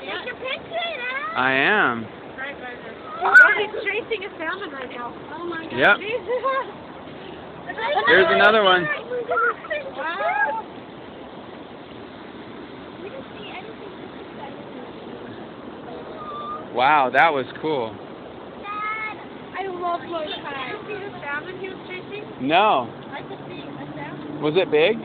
Take a picture now. I am. Oh, chasing a salmon right now. Oh my god. Yep. Here's another one. Wow. Wow, that was cool. I love those. Did you see the salmon he was chasing? No. I could see a salmon. Was it big?